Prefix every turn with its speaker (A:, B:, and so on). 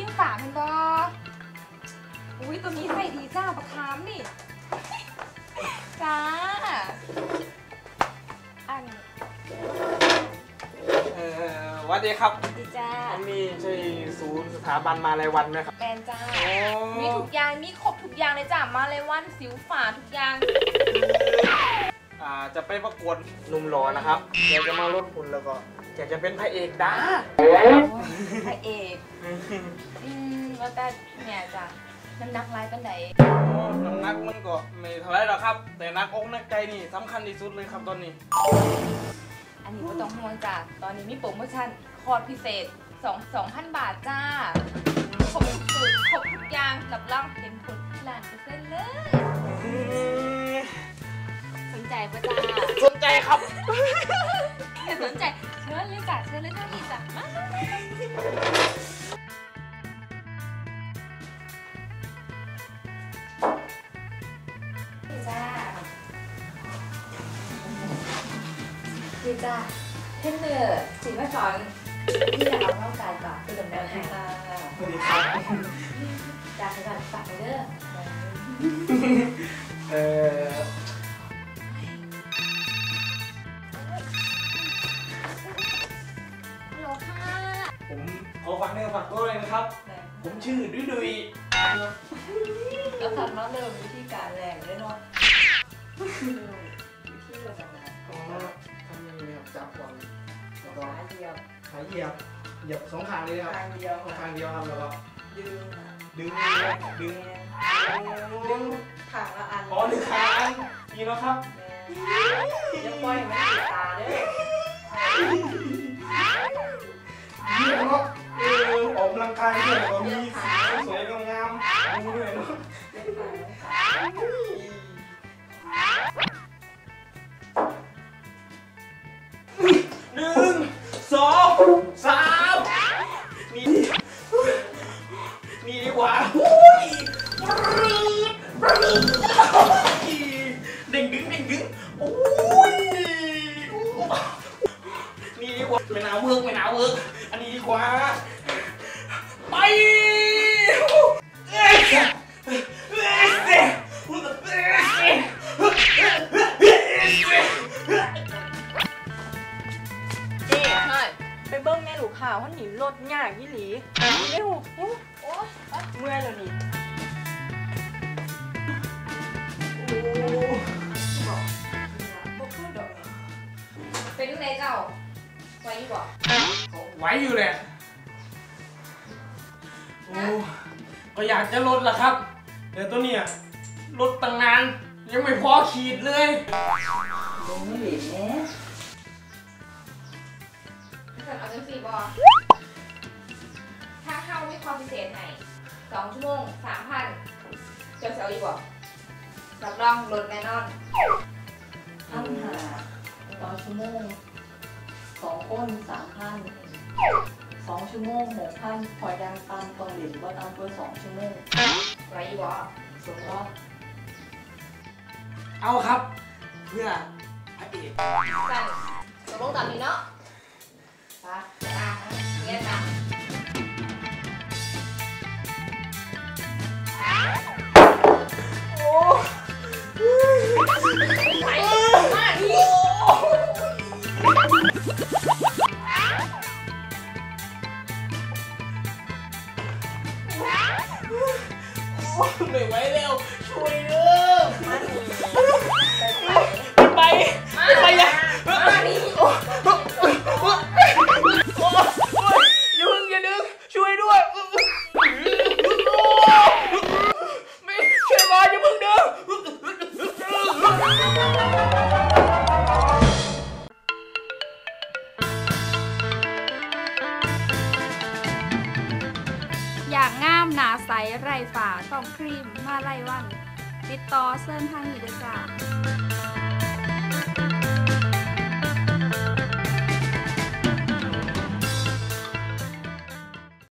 A: คิ้วฝาเป็นบออุ้ยตัวนี้ใส่ดีจ้าประคามนี่จ้าอัน
B: เอ่อวัดดีครับ
A: ดีจ้า
B: อันนี้ใช่ศูนย์สถาบันมาลายวันไหมครับ
A: แมนจ้า
B: อ๋อ
A: มีทุกอย่างมีครบทุกอย่างเลยจ้ามาเลยวันสิวฝาทุกอย่าง
B: อ่าจะไปประกวดหนุ่มหล่อนะครับอยากจะมาลดหุ่นแล้วก็ อยากจะเป็นพระเอกด้า
A: พระเอกอืมแล้วแต่เนี่ยจ้ะน้ำหนักไปเป็นไหน
B: น้ำหนักมันก็ไม่เท่าไรหรอกครับ แต่หนักอกหนักใจนี่สำคัญที่สุดเลยครับตอนนี้
A: อันนี้ไม่ต้องห่วงจ้ะตอนนี้มีโปรโมชั่นคอร์สพิเศษ2 2,000บาทจ้าครบสูตรครบทุกอย่างรับรองเห็นผลที่ล้านเปอร์เซ็นต์เลย สนใจปะจ้า
B: สนใจครับ
A: ถ้าสนใจเชิญเลยจ้ะเชิญเลยเท่านี้จ้ะมาจ้าดีจ้าเทนเนอร์สิมาสอนที่จะเอาเข้ากายก่อนเป็นแบบไหนค่ะ
B: สวัสดีครับ
A: จ้าไปก่อนฝากไปเด้อ
B: เออ ผมขอฝากเนื้อฝากตัวเลยนะครับ ผมชื่อดุยดุย
A: แล้วทำน้องเดิมวิธีการแรงด้วยเนาะวิธีการทำงาน
B: อ๋อทำยังไงครับจับก่อนแล้วก็
A: ขาเดียว
B: ขาเหยียบเหยียบสองข้างเลยครับ
A: ทางเดียว
B: ข้างเดียวครับแล้วก็
A: ดึง
B: ดึงดึง
A: ดึงขางละอัน
B: อ๋อดึงขาอันนี่แล้วครับ
A: ยังปล่อยมันติดตาเด้อ
B: เนาะเออออกกำลังกายด้วยก็มีสีสวยงามๆดูด้วยเนาะหนึ่งสองสามนี่นี่ดีกว่าอุ้ยเด้งดึงเด้งดึงโอ้ยนี่ดีกว่า ไม่น่า work ไม่น่า work อันนี้ดีกว่า ไปเอ้ยเอ้ยเอ้ยเอ้ยเอ้ยเอ้ย
C: เจ๊ะไปเบิ้งแม่หลูข่าวเขาหนีรถยากยี่หลีเร็วอู้
A: โอ้ ไว้บ่
B: ไหวอยู่แหละโอ้ก็อยากจะลดละครับ แต่ตัวเนี้ยลดตั้งนาน ยังไม่พอขีดเลย
C: ลงไม่เหลวแน่
A: ถ้าเอาจังสี่บ่ถ้าเข้ามีความพิเศษให้สองชั่วโมงสามพันเจ้าเสียวอีกบ่รับรองลดแน่นอน
C: พันหาต่อชั่วโมง สองคนสามพันสองชั่วโมงหกพันพอยางตามตรงเหรียญว่าตามตัวสองชั่วโมง
A: ไว้อีกบ่
C: สมว่า
B: เอาครับ เพื่อพระเอก
A: สั่นตกลงตามนี้เนาะ ไม่ไห
B: วแล้ว ช่วยเด้อ
A: มาดิ
B: ไป
A: มา
B: ไปอย่า
A: มาดิ
B: โอ้ยอย่าเพิ่งอย่าดึงช่วยด้วย ไร
D: ฝ่าต้องครีมมาไล่วัน ติดต่อเซิร์นทางนี้ด้อจ้า